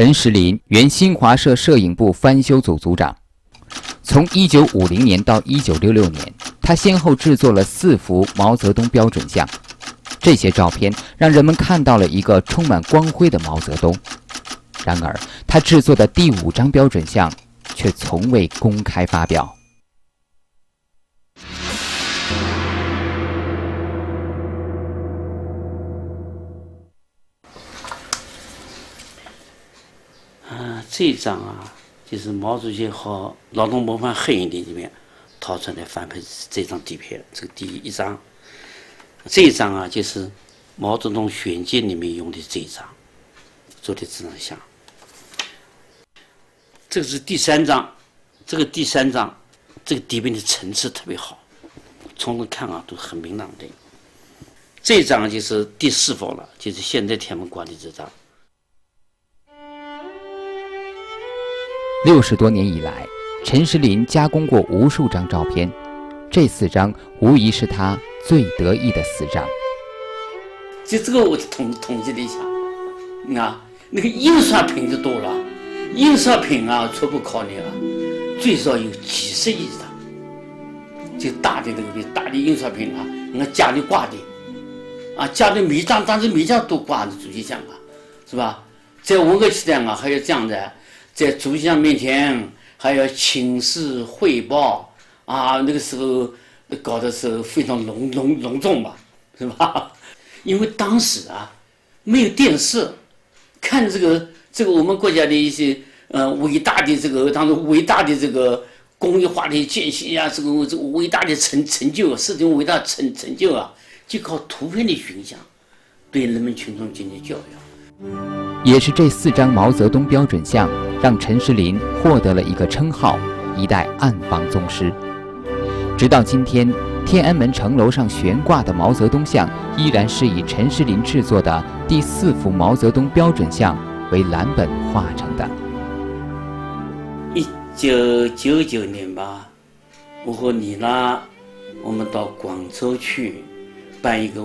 陈石林，原新华社摄影部翻修组组长。从1950年到1966年，他先后制作了四幅毛泽东标准像。这些照片让人们看到了一个充满光辉的毛泽东。然而，他制作的第五张标准像却从未公开发表。这张啊，就是毛主席和劳动模范合影的里面掏出来翻拍这张底片，这个第一张。这一张啊，就是毛泽东选集里面用的这一张做的这张像。这个是第三张，这个第三张，这个底片的层次特别好，从头看啊都很明朗的。这张就是第四幅了，就是现在天安门馆的这张。六十多年以来，陈石林加工过无数张照片，这四张无疑是他最得意的四张。就这个，我统统计了一下，啊，那个印刷品就多了，印刷品啊，初步考虑啊，最少有几十亿张，就大的那个大的印刷品啊，那家里挂的，啊，家里每张，当时每家都挂着主席像啊，是吧？在文革期间啊，还有这样的。在主席像面前还要请示汇报啊，那个时候搞的时候非常隆隆隆重吧，是吧？因为当时啊没有电视，看这个这个我们国家的一些呃伟大的这个当中伟大的这个工业化的建设呀，这个这个伟大的成成就，事情伟大成成就啊，就靠图片的形象对人民群众进行教育。也是这四张毛泽东标准像，让陈石林获得了一个称号——一代暗房宗师。直到今天，天安门城楼上悬挂的毛泽东像，依然是以陈石林制作的第四幅毛泽东标准像为蓝本画成的。一九九九年吧，我和你呢，我们到广州去办一个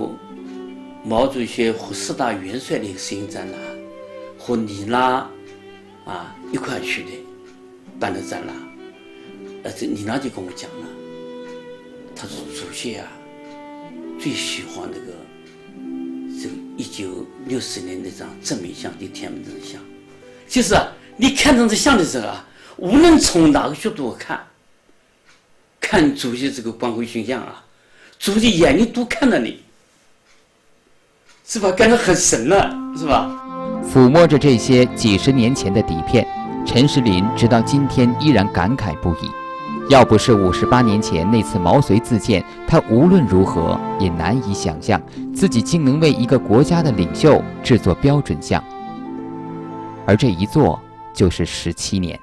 毛主席和四大元帅的一个摄影展览。和你啦，啊，一块去的，办的展览，呃，这你娜就跟我讲了，他说主席啊，最喜欢那个，这个一九六四年那张正面像的天安门这像，就是啊，你看这像的时候啊，无论从哪个角度看，看主席这个光辉形象啊，主席眼睛都看着你，是吧？感觉很神了，是吧？抚摸着这些几十年前的底片，陈石林直到今天依然感慨不已。要不是五十八年前那次毛遂自荐，他无论如何也难以想象自己竟能为一个国家的领袖制作标准像。而这一做就是十七年。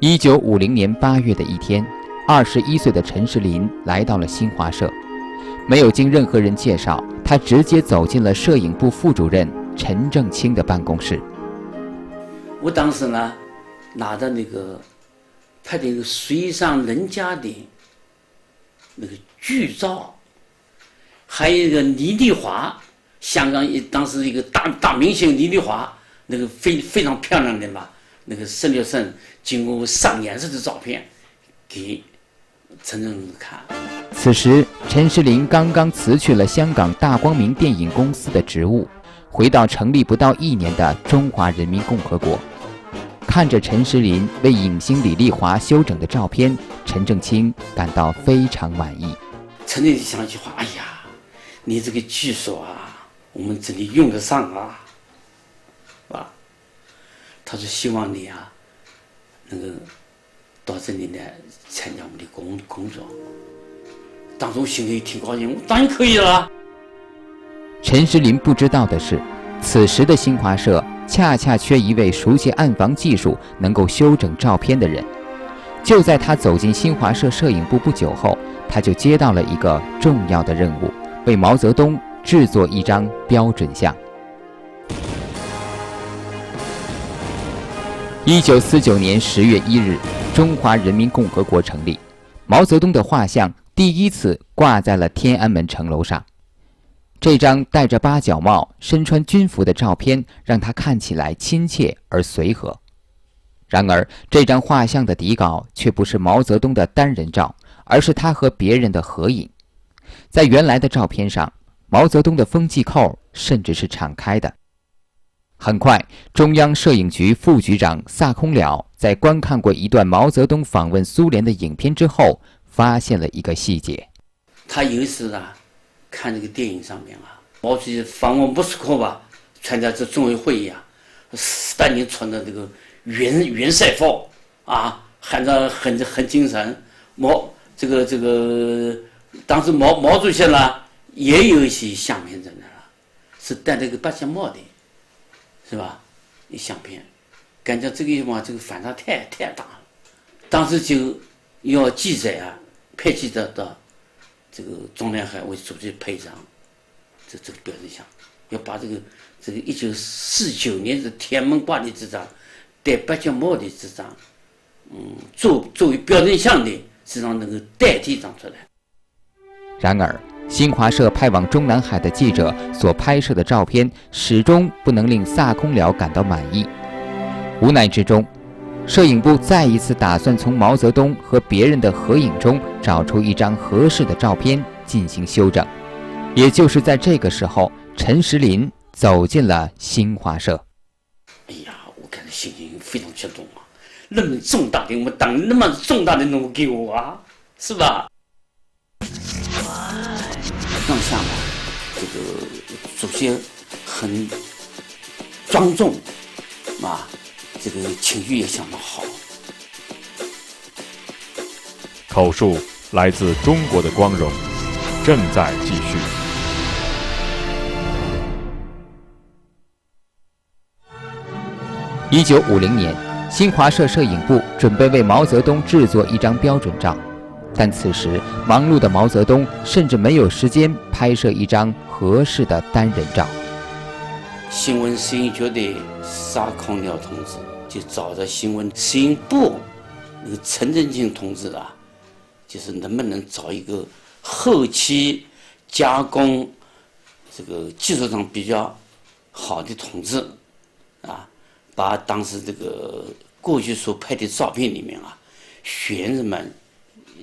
一九五零年八月的一天，二十一岁的陈石林来到了新华社。没有经任何人介绍，他直接走进了摄影部副主任陈正清的办公室。我当时呢，拿着那个拍的一个水上人家的那个剧照，还有一个李丽华，香港一当时一个大大明星李丽华，那个非非常漂亮的嘛，那个十六胜经过上颜色的照片，给陈正看。此时，陈石林刚刚辞去了香港大光明电影公司的职务，回到成立不到一年的中华人民共和国。看着陈石林为影星李丽华修整的照片，陈正清感到非常满意。陈正清讲一句话：“哎呀，你这个技术啊，我们这里用得上啊，啊？”他说：“希望你啊，能够到这里来参加我们的工工作。”当时我心里挺高兴，我当然可以了。陈石林不知道的是，此时的新华社恰恰缺一位熟悉暗房技术、能够修整照片的人。就在他走进新华社摄影部不久后，他就接到了一个重要的任务：为毛泽东制作一张标准像。一九四九年十月一日，中华人民共和国成立，毛泽东的画像。第一次挂在了天安门城楼上。这张戴着八角帽、身穿军服的照片让他看起来亲切而随和。然而，这张画像的底稿却不是毛泽东的单人照，而是他和别人的合影。在原来的照片上，毛泽东的风纪扣甚至是敞开的。很快，中央摄影局副局长萨空了在观看过一段毛泽东访问苏联的影片之后，发现了一个细节。他有一次啊，看这个电影上面啊，毛主席访问莫斯科吧，参加这中委会议啊，斯大林穿的这个元元帅服啊，喊着很很精神。毛这个这个，当时毛毛主席呢，也有一些相片在那了，是戴这个八角帽的。是吧？一相片，感觉这个地方这个反差太太大了。当时就要记者啊，派记者到这个中南海为主题拍一张这这个标准相，要把这个这个一九四九年的天安门挂的这张戴八角帽的这张，嗯，作作为标准像的，实际上能够代替张出来。然而。新华社派往中南海的记者所拍摄的照片始终不能令萨空了感到满意。无奈之中，摄影部再一次打算从毛泽东和别人的合影中找出一张合适的照片进行修整。也就是在这个时候，陈石林走进了新华社。哎呀，我感到心情非常激动啊！那么重大的我们党那么重大的任务给我啊，是吧？上相嘛，这个主席很庄重，啊，这个情绪也相当好。口述来自中国的光荣，正在继续。一九五零年，新华社摄影部准备为毛泽东制作一张标准照。但此时忙碌的毛泽东甚至没有时间拍摄一张合适的单人照。新闻摄影局的沙空了同志就找着新闻摄影部那个陈振清同志啊，就是能不能找一个后期加工这个技术上比较好的同志啊，把当时这个过去所拍的照片里面啊，选人们。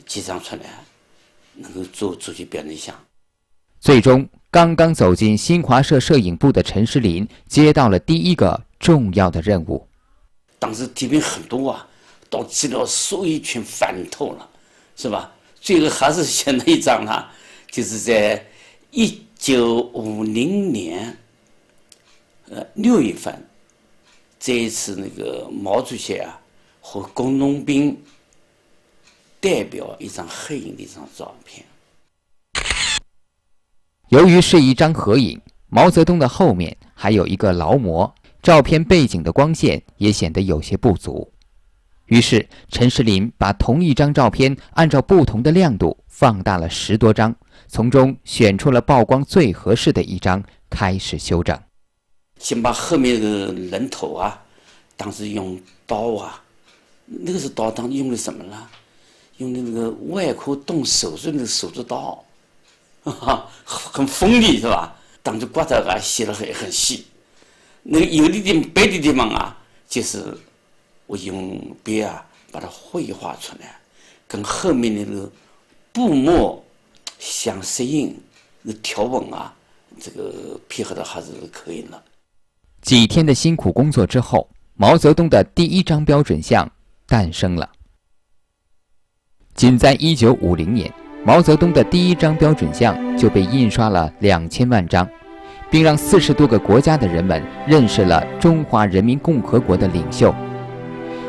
几张出来，能够做出去标准相。最终，刚刚走进新华社摄影部的陈石林接到了第一个重要的任务。当时敌兵很多啊，到资料搜一圈翻透了，是吧？最后还是选了一张呢，就是在一九五零年呃六月份，这一次那个毛主席啊和工农兵。代表一张合影的一张照片。由于是一张合影，毛泽东的后面还有一个劳模，照片背景的光线也显得有些不足。于是陈世林把同一张照片按照不同的亮度放大了十多张，从中选出了曝光最合适的一张，开始修整。先把后面的人头啊，当时用刀啊，那个是刀，当时用的什么呢？用的那个外科动手术那个手术刀，哈哈，很锋利是吧？当时刮头啊，写的很很细。那个有的地白的地方啊，就是我用笔啊把它绘画出来，跟后面的那个布墨相适应，那条纹啊，这个配合的还是可以的。几天的辛苦工作之后，毛泽东的第一张标准像诞生了。仅在1950年，毛泽东的第一张标准像就被印刷了两千万张，并让四十多个国家的人们认识了中华人民共和国的领袖。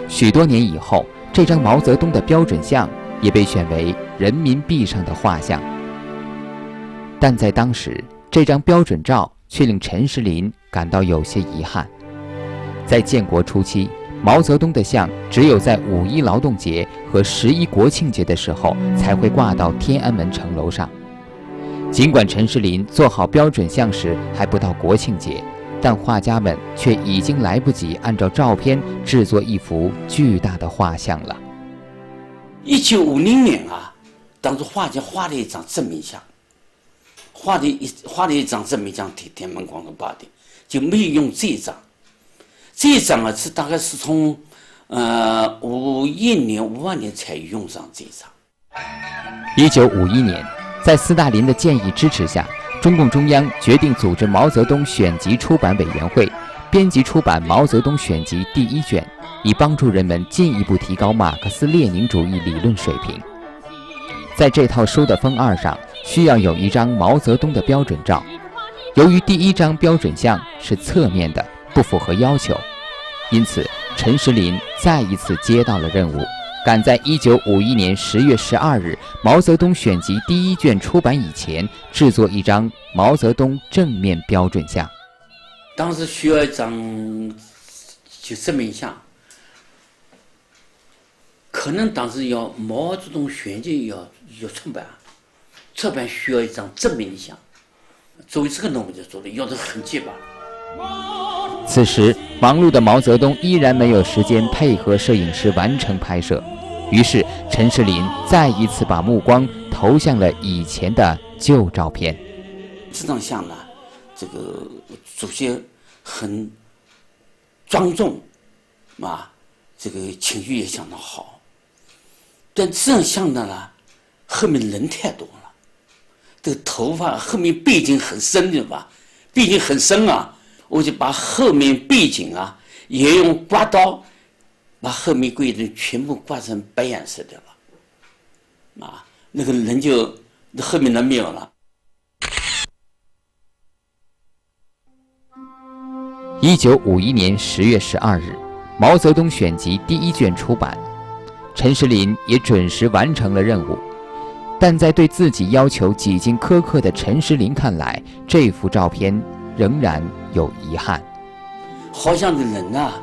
许多年以后，这张毛泽东的标准像也被选为人民币上的画像。但在当时，这张标准照却令陈石林感到有些遗憾。在建国初期。毛泽东的像只有在五一劳动节和十一国庆节的时候才会挂到天安门城楼上。尽管陈石林做好标准像时还不到国庆节，但画家们却已经来不及按照照片制作一幅巨大的画像了。一九五零年啊，当时画家画了一张证明像，画的一画了一张证明像天天安门广场八的，就没有用这一张。这一张啊是大概是从呃五一年五二年才用上这一张。一九五一年，在斯大林的建议支持下，中共中央决定组织毛泽东选集出版委员会，编辑出版《毛泽东选集》第一卷，以帮助人们进一步提高马克思列宁主义理论水平。在这套书的封二上，需要有一张毛泽东的标准照。由于第一张标准像是侧面的，不符合要求，因此陈石林再一次接到了任务。赶在一九五一年十月十二日《毛泽东选集》第一卷出版以前，制作一张毛泽东正面标准像。当时需要一张就正面像，可能当时要《毛泽东选集》要要出版，出版需要一张正面像。作为这个任务就做的要的很急吧。此时，忙碌的毛泽东依然没有时间配合摄影师完成拍摄，于是陈世林再一次把目光投向了以前的旧照片。这张相呢，这个主席很庄重，啊，这个情绪也相当好。但这张相的呢，后面人太多了，这个头发后面背景很深的吧，背景很深啊。我就把后面背景啊，也用刮刀把后面柜子全部刮成白颜色的了，啊，那个人就后面人没有了。一九五一年十月十二日，《毛泽东选集》第一卷出版，陈石林也准时完成了任务，但在对自己要求几经苛刻的陈石林看来，这幅照片。仍然有遗憾，好像的人啊，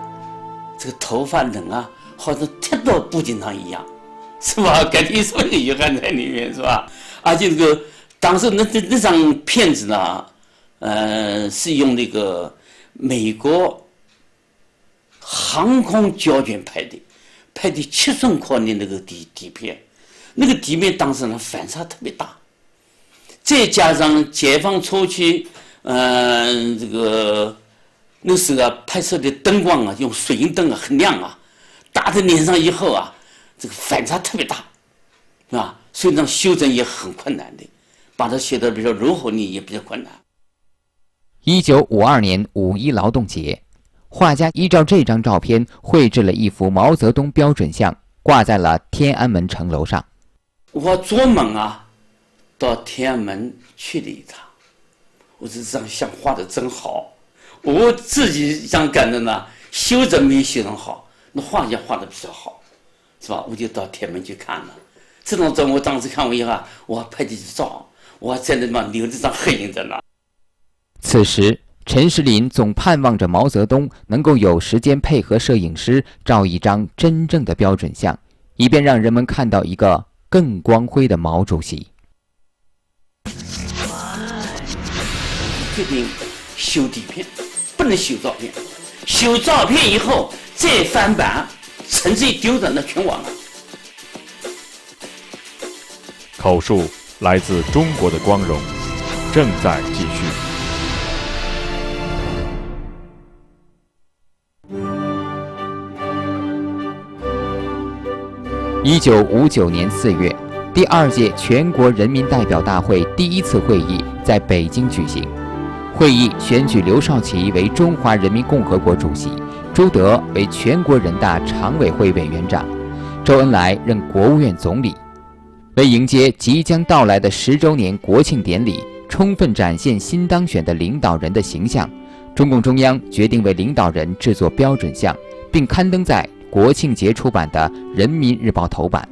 这个头发人啊，好像贴到布巾上一样，是吧？肯定是有遗憾在里面，是吧？而且这个当时那那那张片子呢，呃，是用那个美国航空胶卷拍的，拍的七寸宽的那个底底片，那个底面当时呢反差特别大，再加上解放初期。嗯，这个那时候啊，拍摄的灯光啊，用水银灯啊，很亮啊，打在脸上以后啊，这个反差特别大，是吧？所以呢，修整也很困难的，把它写的比较柔和呢，也比较困难。一九五二年五一劳动节，画家依照这张照片绘制了一幅毛泽东标准像，挂在了天安门城楼上。我做梦啊，到天安门去了一趟。我这张像画的真好，我自己想感的呢，修整没修整好，那画家画的比较好，是吧？我就到天安门去看了。这张照我当时看完以后，我还拍的照，我还在那地方留着张黑影在那。此时，陈石林总盼望着毛泽东能够有时间配合摄影师照一张真正的标准像，以便让人们看到一个更光辉的毛主席。决定修底片，不能修照片。修照片以后再翻版，成绩丢的那全完了。口述来自中国的光荣，正在继续。一九五九年四月，第二届全国人民代表大会第一次会议在北京举行。会议选举刘少奇为中华人民共和国主席，朱德为全国人大常委会委员长，周恩来任国务院总理。为迎接即将到来的十周年国庆典礼，充分展现新当选的领导人的形象，中共中央决定为领导人制作标准像，并刊登在国庆节出版的《人民日报》头版。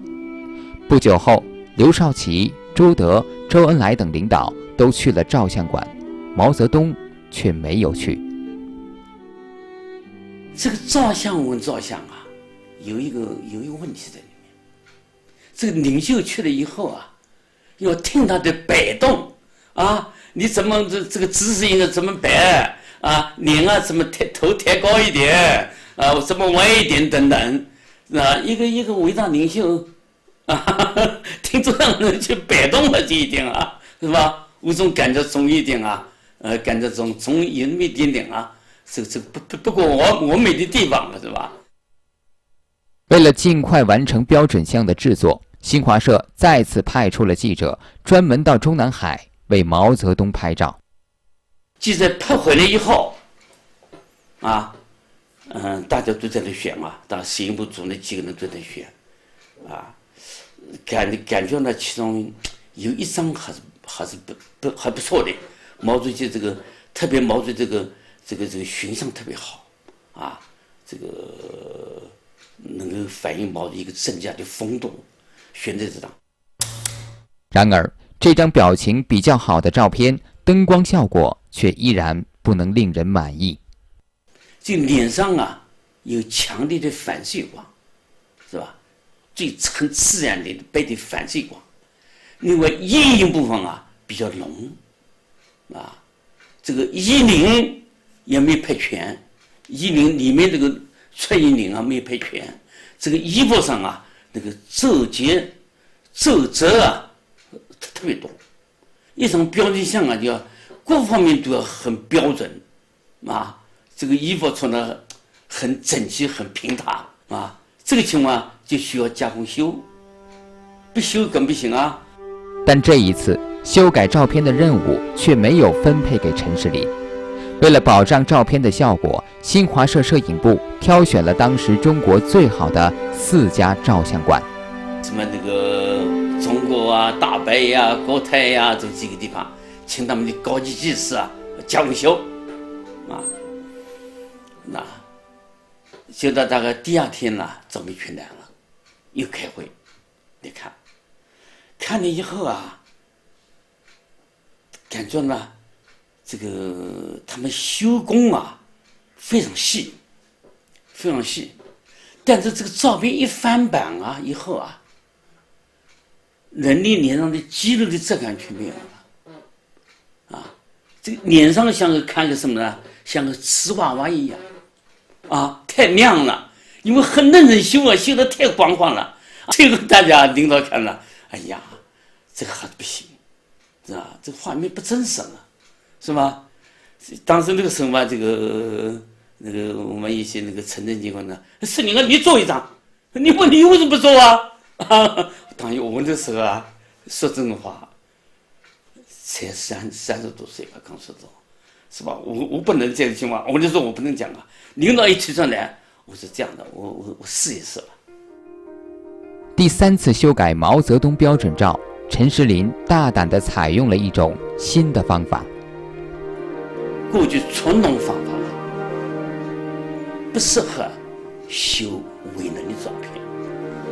不久后，刘少奇、朱德、周恩来等领导都去了照相馆。毛泽东却没有去。这个照相问照相啊，有一个有一个问题在里面。这个领袖去了以后啊，要听他的摆动啊，你怎么这这个姿势应该怎么摆啊？脸啊怎么抬头抬高一点啊？怎么歪一点等等啊？一个一个伟大领袖啊，听这样人去摆动了这一点啊，是吧？我总感觉重一点啊，呃，感觉重重有那么一点点啊，这这不不不过我我美的地方了是吧？为了尽快完成标准箱的制作，新华社再次派出了记者，专门到中南海为毛泽东拍照。记者拍回来以后，啊，嗯，大家都在那选嘛，当摄影部组那几个人都在选，啊，感感觉呢，其中有一张还是还是不不还不错的，毛主席这个特别毛主席这个这个这个形象特别好，啊，这个。能够反映毛的一个增加的风度，选择这张。然而，这张表情比较好的照片，灯光效果却依然不能令人满意。这脸上啊有强烈的反射光，是吧？最很自然的白的反射光。另外，阴影部分啊比较浓，啊，这个衣领也没拍全，衣领里面这个。穿衣领啊没拍全，这个衣服上啊那个皱结、皱褶啊特别多。一种标准相啊，就要各方面都要很标准啊。这个衣服穿的很整齐、很平坦啊。这个情况就需要加工修，不修更不行啊。但这一次修改照片的任务却没有分配给陈士林。为了保障照片的效果，新华社摄影部挑选了当时中国最好的四家照相馆，什么那个中国啊、大白呀、国泰呀这几个地方，请他们的高级技师啊加工修，啊，那修到大概第二天呢，准备去南了，又开会，你看，看了以后啊，感觉呢。这个他们修工啊，非常细，非常细，但是这个照片一翻版啊，以后啊，人的脸上的肌肉的质感却没有了，啊，这个脸上像个看个什么呢？像个瓷娃娃一样，啊，太亮了，因为很认真修啊，修的太光滑了，最后大家领导看了，哎呀，这个还不行，是吧？这个画面不真实了。是吧？当时那个时候嘛，这个那个我们一些那个城镇机关呢，是你啊，你做一张，你问你为什么不做啊？当于我们那时候啊，说真话，才三三十多岁吧，刚说这，是吧？我我不能这个情况，我就说我不能讲啊。领导一提上来，我是这样的，我我我试一试吧。第三次修改毛泽东标准照，陈世林大胆地采用了一种新的方法。过去传统方法不适合修伟人的照片。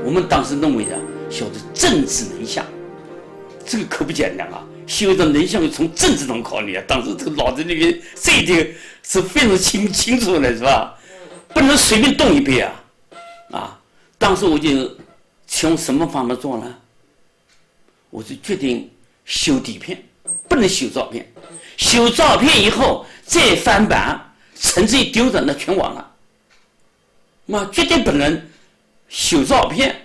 我们当时认为啊，修的政治人像，这个可不简单啊！修的人像从政治上考虑啊，当时这个脑子里面这一点是非常清清楚的，是吧？不能随便动一笔啊！啊，当时我就用什么方法做呢？我就决定修底片，不能修照片。修照片以后。再翻版，成绩丢的，那全完了。那绝对不能修照片。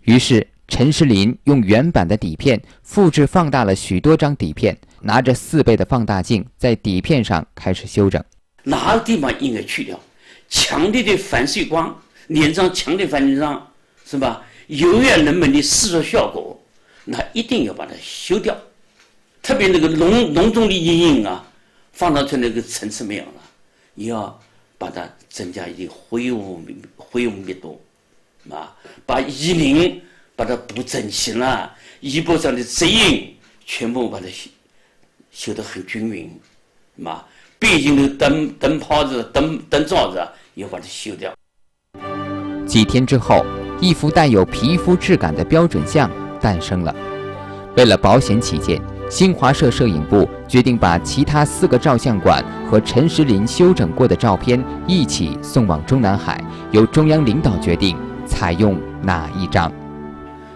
于是，陈世林用原版的底片复制放大了许多张底片，拿着四倍的放大镜在底片上开始修整。哪个地方应该去掉？强烈的反射光，脸上强烈反射光，是吧？有远人们的视觉效果，那一定要把它修掉。特别那个浓浓重的阴影啊。放大出那个层次没有了，你要把它增加一点灰雾密灰雾密度，啊，把衣领把它补整齐了，衣布上的遮影全部把它修修得很均匀，嘛，背景的灯灯泡子灯灯罩子要把它修掉。几天之后，一幅带有皮肤质感的标准像诞生了。为了保险起见。新华社摄影部决定把其他四个照相馆和陈石林修整过的照片一起送往中南海，由中央领导决定采用哪一张。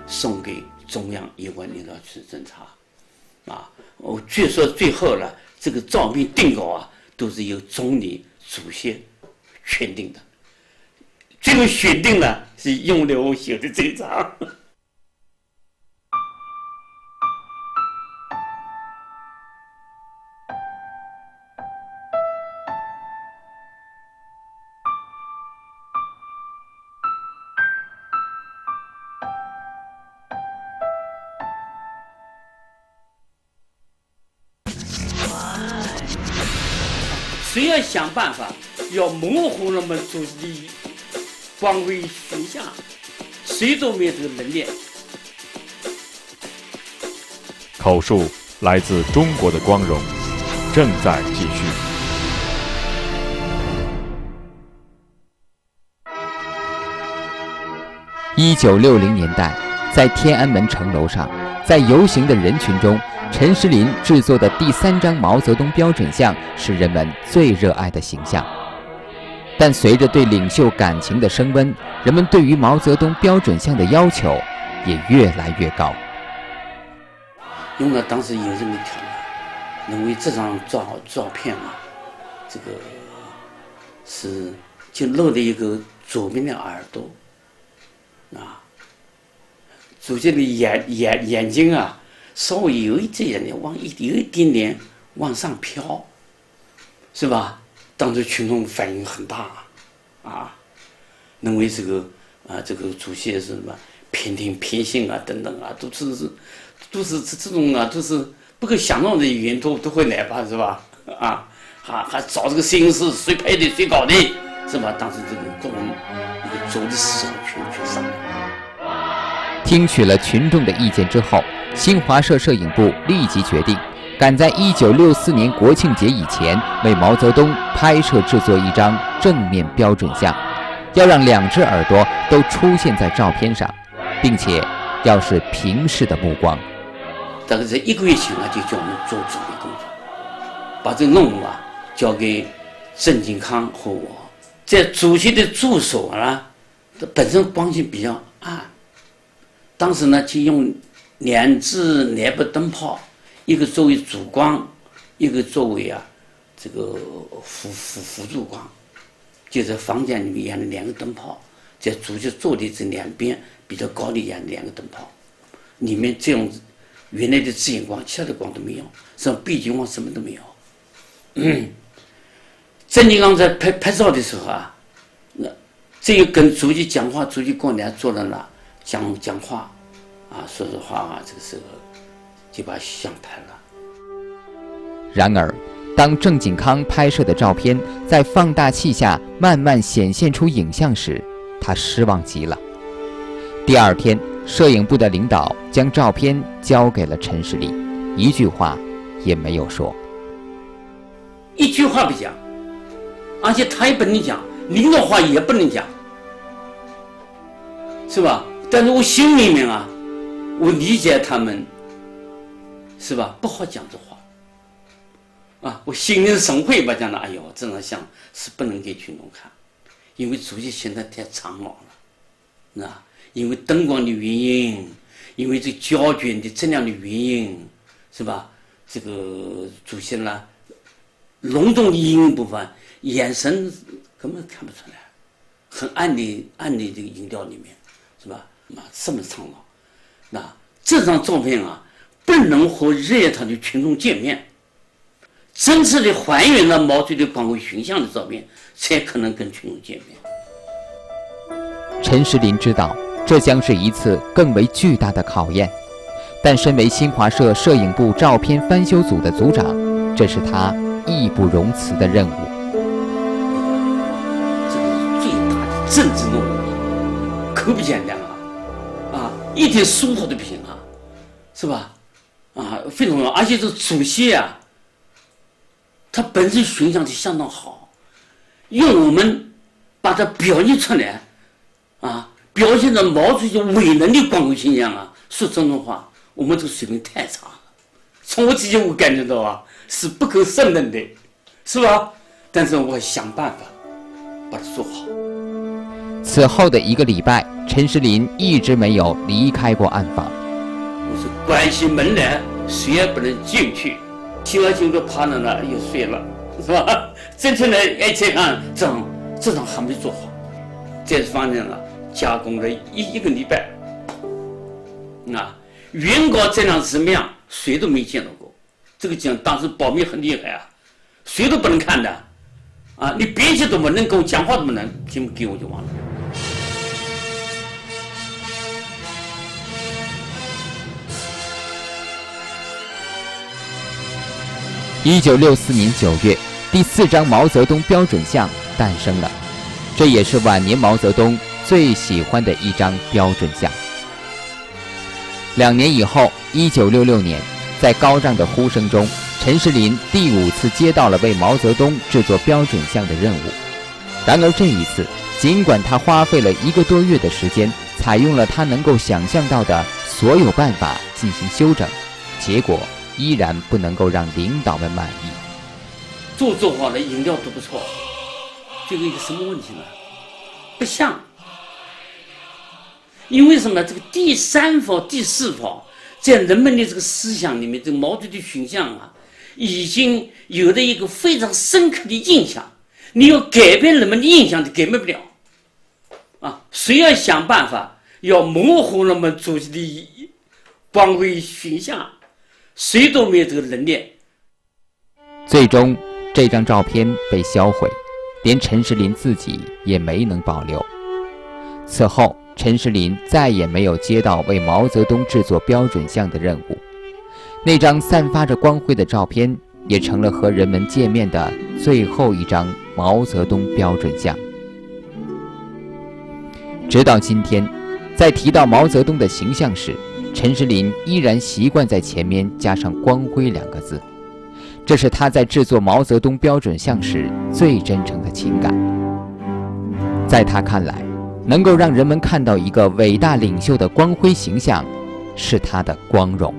送给中央有关领导去审查。啊，我据说最后呢，这个照片定稿啊，都是由总理主席确定的。最后选定了是用刘修的这张。办法要模糊了我们主席的光辉形象，谁都没有这个能力。口述来自中国的光荣，正在继续。一九六零年代，在天安门城楼上，在游行的人群中，陈石林制作的第三张毛泽东标准像是人们最热爱的形象。但随着对领袖感情的升温，人们对于毛泽东标准像的要求也越来越高。用了当时有人的条件，认为这张照照片啊，这个是就露的一个左边的耳朵。啊，主席的眼眼眼睛啊，稍微有一点点往一有一点点往上飘，是吧？当时群众反应很大，啊，认为这个啊，这个主席是什么偏听偏信啊，等等啊，都是是都是这这种啊，都是不可想象的语言都都会来吧，是吧？啊，还还找这个摄影师谁拍的谁搞的，是吧？当时这个各种那个组织思想全全上来。听取了群众的意见之后，新华社摄影部立即决定，赶在1964年国庆节以前为毛泽东拍摄制作一张正面标准像，要让两只耳朵都出现在照片上，并且要是平视的目光。大概在一个月前啊，就叫我们做准备工作，把这任务啊交给郑景康和我。在主席的助手呢，本身光线比较暗。当时呢，就用两只两把灯泡，一个作为主光，一个作为啊这个辅辅辅助光，就在房间里面养了两个灯泡，在主席坐的这两边比较高的养两个灯泡，里面这种原来的自然光，其他的光都没有，像背景光什么都没有。嗯郑金刚在拍拍照的时候啊，那这个跟主席讲话，主席过来坐在那。讲讲话，啊，说说话啊，这个时候就把相拍了。然而，当郑景康拍摄的照片在放大器下慢慢显现出影像时，他失望极了。第二天，摄影部的领导将照片交给了陈世礼，一句话也没有说，一句话不讲，而且他也不能讲，领导话也不能讲，是吧？但是我心里面啊，我理解他们，是吧？不好讲这话，啊，我心领神会吧，讲的，哎呦，这张相是不能给群众看，因为主席现在太苍老了，啊，因为灯光的原因，因为这胶卷的质量的原因，是吧？这个主席呢，隆重的阴影部分，眼神根本看不出来，很暗的暗的这个影调里面，是吧？啊，这么长老，那这张照片啊，不能和热爱他的群众见面，真实的还原了毛主席光辉形象的照片，才可能跟群众见面。陈石林知道，这将是一次更为巨大的考验，但身为新华社摄影部照片翻修组的组长，这是他义不容辞的任务。这个最大的政治任务，可不简单。一点疏忽都不行啊，是吧？啊，非常重要，而且这主席啊，他本身形象就相当好，用我们把它表现出来，啊，表现的毛主席伟人的光辉形象啊。说真的话，我们这个水平太差了，从我自己我感觉到啊，是不够胜任的，是吧？但是我想办法把它做好。此后的一个礼拜。陈石林一直没有离开过暗房。我是关起门来，谁也不能进去。洗完镜都趴在那又睡了，是吧？真正的而且看，这这种还没做好，在房间了加工了一一个礼拜。啊，原稿质量什么样，谁都没见到过。这个讲当时保密很厉害啊，谁都不能看的。啊，你编辑怎么能，跟我讲话怎么能，听给我就完了。一九六四年九月，第四张毛泽东标准像诞生了，这也是晚年毛泽东最喜欢的一张标准像。两年以后，一九六六年，在高涨的呼声中，陈士林第五次接到了为毛泽东制作标准像的任务。然而这一次，尽管他花费了一个多月的时间，采用了他能够想象到的所有办法进行修整，结果依然不能够让领导们满意。做做好了，饮料都不错，这个一个什么问题呢？不像。因为什么？这个第三方、第四方，在人们的这个思想里面，这个毛泽东形象啊，已经有了一个非常深刻的印象。你要改变人们的印象，都改变不了。啊，谁要想办法要模糊人们主席的光辉形象，谁都没有这个能力。最终，这张照片被销毁，连陈世林自己也没能保留。此后。陈世林再也没有接到为毛泽东制作标准像的任务，那张散发着光辉的照片也成了和人们见面的最后一张毛泽东标准像。直到今天，在提到毛泽东的形象时，陈石林依然习惯在前面加上“光辉”两个字，这是他在制作毛泽东标准像时最真诚的情感。在他看来，能够让人们看到一个伟大领袖的光辉形象，是他的光荣。